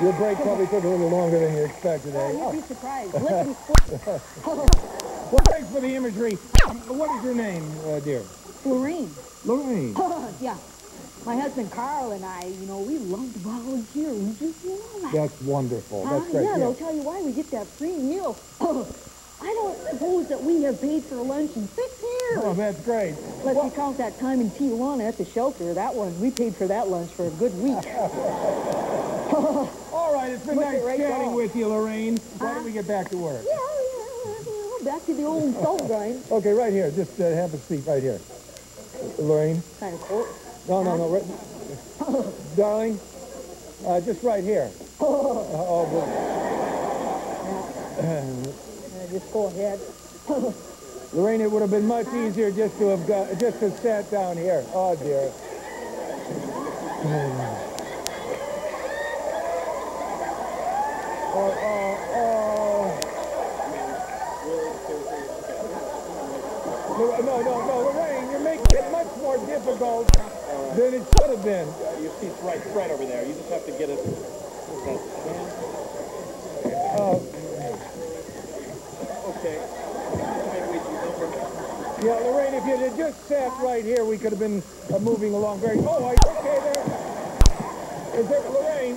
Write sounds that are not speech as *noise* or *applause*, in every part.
Your break probably took a little longer than you expected, eh? Oh, you'd be surprised. *laughs* Well, thanks for the imagery. Um, what is your name, uh, dear? Lorraine. Lorraine. *laughs* yeah. My husband Carl and I, you know, we love to volunteer. We just love it. That's wonderful. That's great. Yeah, they'll tell you why we get that free meal. *laughs* I don't suppose that we have paid for lunch in six years. Oh, that's great. Unless you count that time in Tijuana at the shelter. That one, we paid for that lunch for a good week. All right, it's been nice right chatting off. with you, Lorraine. Why don't we get back to work? yeah, yeah, back to the old salt grind. *laughs* Okay, right here. Just uh, have a seat right here. Lorraine? Kind of cold. No, no, no. Right, *laughs* darling, uh, just right here. *laughs* Oh, Uh, just go ahead. Lorraine, it would have been much easier just to have got, just to sat down here. Oh, dear. Oh, oh, oh. Lor- No, no, no, Lorraine, you're making it much more difficult than it should have been. Your seat's right spread over there. You just have to get it. Uh, Okay. Yeah, Lorraine, if you had just sat right here, we could have been uh, moving along very. Oh, I, okay, there. Is there Lorraine?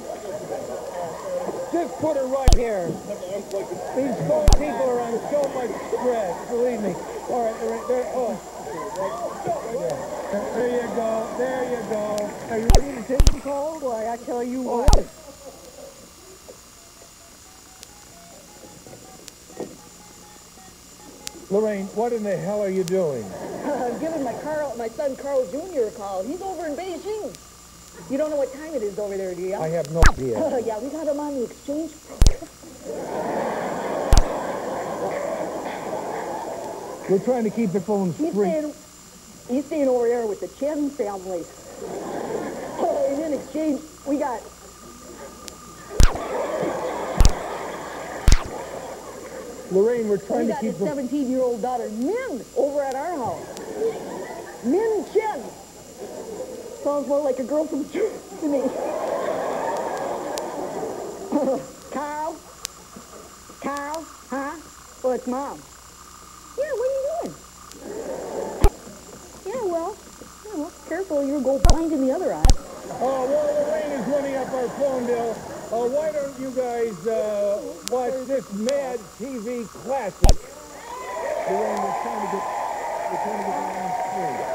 Just put her right here. These phone people are on so much stress. Believe me. All right, Lorraine. There. Oh. Yeah. There you go. There you go. Are you ready to take the call? Why, I tell you Oh, what. Lorraine, what in the hell are you doing? *laughs* I'm giving my Carl, my son Carl Jr. a call. He's over in Beijing. You don't know what time it is over there, do you? I have no *laughs* idea. yeah, we got him on the exchange. We're trying to keep the phones He's free. staying, he's staying over there with the Chen family. *laughs* Oh, and in exchange, we got Lorraine, we're we trying to got keep his the 17-year-old daughter Min over at our house. Min Chen. Sounds more like a girl from *laughs* to me. Carl? Carl? Huh? Well, it's mom. Yeah, what are you doing? Yeah, well, yeah, well, careful, you'll go blind in the other eye. Oh, well, Lorraine is running up our phone bill. Uh, why don't you guys uh, watch this Mad TV classic? Lorraine, we're trying to get, we're trying to get the free.